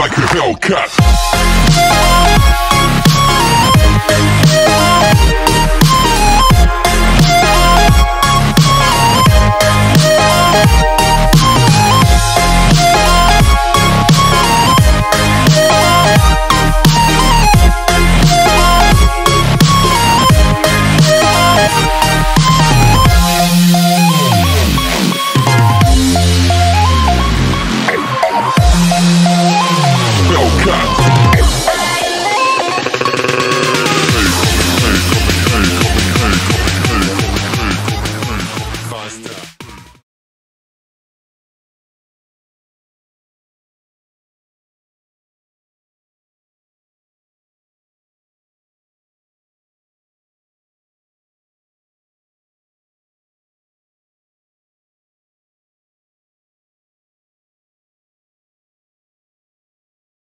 like a Hellcat.